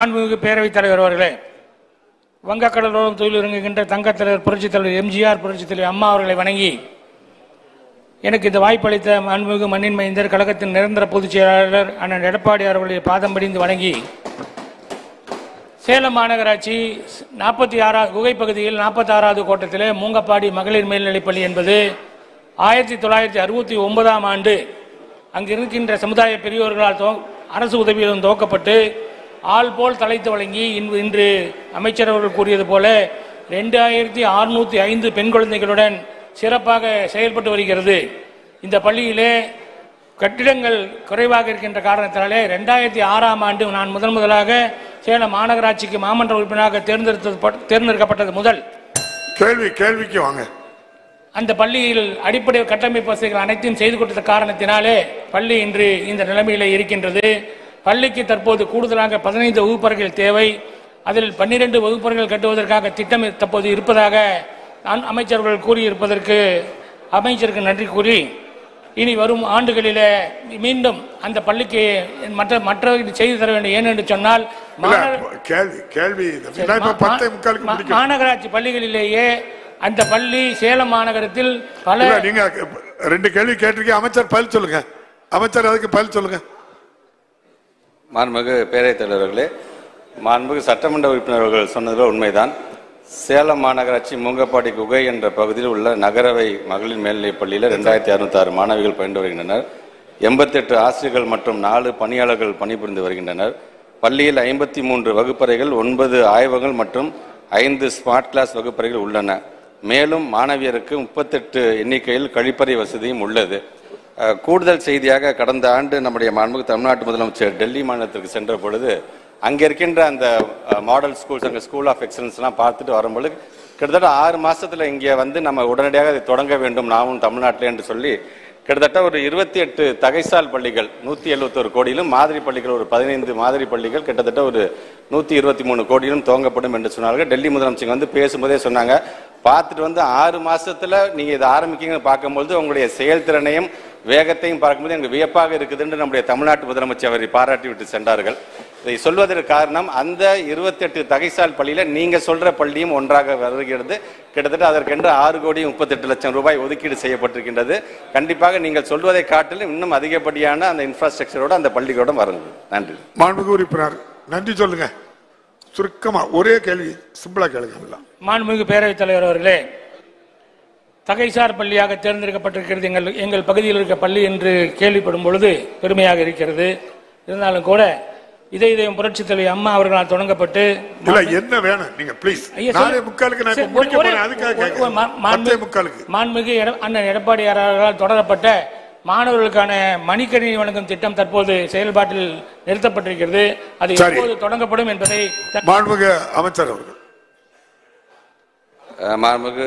மாண்புமிகு பேரவைத் தலைவர் அவர்களே வங்கக்கடலோரம் தொழில் இறங்குகின்ற தங்கத் தலைவர் புரட்சித் தலைவர் எம்ஜிஆர் புரட்சித் தலைவர் அம்மா அவர்களை வணங்கி எனக்கு இந்த வாய்ப்பளித்த மாண்புமிகு மண்ணின் மைந்தர் கழகத்தின் நிரந்தர பொதுச் செயலாளர் அண்ணன் எடப்பாடி அவர்களுடைய பாதம் படிந்து வணங்கி சேலம் மாநகராட்சி நாற்பத்தி ஆறாவது குகைப்பகுதியில் நாற்பத்தி ஆறாவது கோட்டத்திலே மூங்கப்பாடி மகளிர் மேல்நிலைப்பள்ளி என்பது ஆயிரத்தி தொள்ளாயிரத்தி அறுபத்தி ஒன்பதாம் ஆண்டு அங்கு இருக்கின்ற சமுதாய பெரியோர்களால் அரசு உதவியுடன் துவக்கப்பட்டு ஆள் போல் தலைத்து வழங்கி இன்று அமைச்சர் அவர்கள் கூறியது போல ரெண்டாயிரத்தி அறுநூத்தி ஐந்து பெண் குழந்தைகளுடன் சிறப்பாக செயல்பட்டு வருகிறது. இந்த பள்ளியிலே கட்டிடங்கள் குறைவாக இருக்கின்ற காரணத்தினாலே ரெண்டாயிரத்தி ஆறாம் ஆண்டு நான் முதன் முதலாக சேலம் மாநகராட்சிக்கு மாமன்ற உறுப்பினராக தேர்ந்தெடுத்தது தேர்ந்தெடுக்கப்பட்டது முதல். கேள்வி கேள்விக்கு வாங்க. அந்த பள்ளியில் அடிப்படை கட்டமைப்பு வசதிகள் அனைத்தையும் செய்து கொடுத்த காரணத்தினாலே பள்ளி இன்று இந்த நிலைமையில இருக்கின்றது. பள்ளிக்கு தற்போது கூடுதலாக பதினைந்து வகுப்பறைகள் தேவை. அதில் பன்னிரண்டு வகுப்பறைகள் கட்டுவதற்காக திட்டம் தற்போது இருப்பதாக நான் அமைச்சர்கள் கூறியிருப்பதற்கு அமைச்சருக்கு நன்றி கூறி இனி வரும் ஆண்டுகளிலே மீண்டும் அந்த பள்ளிக்கு மற்ற மற்றவர்கள் செய்து தர வேண்டும். ஏனென்று சொன்னால் மாநகராட்சி பள்ளிகளிலேயே அந்த பள்ளி சேலம் மாநகரத்தில் பல நீங்க ரெண்டு கேள்வி கேட்டிருக்கீங்க அமைச்சர் பதில் சொல்லுங்க. அமைச்சர் அதுக்கு பதில் சொல்லுங்க. மாண்புமிகு பேரவைத் தலைவர்களே மாண்புமிகு சட்டமன்ற உறுப்பினர்கள் சொன்னதில் உண்மைதான். சேலம் மாநகராட்சி மூங்கப்பாடி குகை என்ற பகுதியில் உள்ள நகரவை மகளிர் மேல்நிலைப் பள்ளியில் ரெண்டாயிரத்தி அறுநூத்தாறு மாணவிகள் பயின்று வருகின்றனர். எண்பத்தெட்டு ஆசிரியர்கள் மற்றும் நாலு பணியாளர்கள் பணிபுரிந்து வருகின்றனர். பள்ளியில் ஐம்பத்தி மூன்று வகுப்பறைகள் ஒன்பது ஆய்வகங்கள் மற்றும் ஐந்து ஸ்மார்ட் கிளாஸ் வகுப்பறைகள் உள்ளன. மேலும் மாணவியருக்கு முப்பத்தெட்டு எண்ணிக்கையில் கழிப்பறை வசதியும் உள்ளது. கூடுதல் செய்தியாக கடந்த ஆண்டு நம்முடைய மாண்புக்கு தமிழ்நாட்டு முதலமைச்சர் டெல்லி மாநிலத்திற்கு சென்ற பொழுது அங்கே இருக்கின்ற அந்த மாடல் ஸ்கூல்ஸ் அங்கே ஸ்கூல் ஆஃப் எக்ஸலன்ஸ்லாம் பார்த்துட்டு வரும்பொழுது கிட்டத்தட்ட ஆறு மாதத்தில் இங்கே வந்து நம்ம உடனடியாக அதை தொடங்க வேண்டும் நாமும் தமிழ்நாட்டில் என்று சொல்லி கிட்டத்தட்ட ஒரு இருபத்தி எட்டு தகைசால் பள்ளிகள் நூற்றி எழுபத்தொரு கோடியிலும் மாதிரி பள்ளிகள் ஒரு பதினைந்து மாதிரி பள்ளிகள் கிட்டத்தட்ட ஒரு நூற்றி இருபத்தி மூணு கோடியிலும் துவங்கப்படும் என்று சொன்னார்கள். டெல்லி முதலமைச்சர் வந்து பேசும்போதே சொன்னாங்க பார்த்துட்டு வந்து ஆறு மாசத்துல நீங்க இதை ஆரம்பிக்கீங்கன்னு பார்க்கும்போது உங்களுடைய செயல்திறனையும் வேகத்தையும் பார்க்கும்போது எங்களுக்கு வியப்பாக இருக்குதுன்னு நம்முடைய தமிழ்நாட்டு முதலமைச்சர் அவரை பாராட்டி விட்டு சென்றார்கள். இதை சொல்வதற்கு காரணம் அந்த 28 தகைசால் பள்ளியில நீங்க சொல்ற பள்ளியும் ஒன்றாக வருகிறது. கிட்டத்தட்ட அதற்கென்று ஆறு கோடி முப்பத்தெட்டு லட்சம் ரூபாய் ஒதுக்கீடு செய்யப்பட்டிருக்கின்றது. கண்டிப்பாக நீங்கள் சொல்வதை காட்டிலும் இன்னும் அதிகப்படியான அந்த இன்ஃப்ராஸ்ட்ரக்சரோட அந்த பள்ளிக்கூட வருங்க நன்றி. மாண்புமிகு உறுப்பினர் நன்றி சொல்லுங்க. சுருக்கமா ஒரே கேள்வி சிம்பிளா கேளுங்க. மாண்புமிகு பேரவைத் தலைவர் அவர்களே தகைசார் பள்ளியாக தேர்ந்தெடுக்கப்பட்டிருக்கிறது எங்கள் எங்கள் பகுதியில் இருக்க பள்ளி என்று கேள்விப்படும் பொழுது பெருமையாக இருக்கிறது. இருந்தாலும் கூட இதய இதயம் புரட்சித் தலைவர் அம்மா அவர்களால் தொடங்கப்பட்டு இல்ல என்ன வேணும்? நீங்க ப்ளீஸ். முக்காலுக்கு மாண்புமிகு அண்ணன் எடப்பாடி அவர்களால் தொடரப்பட்ட மாணவர்களுக்கான மணிக்கணினி வழங்கும் திட்டம் தற்போது செயல்பாட்டில் நிறுத்தப்பட்டிருக்கிறது அது. எப்போது தொடங்கப்படும் என்பதை மாண்புமிகு அமைச்சர் அவர்கள் மாண்புமிகு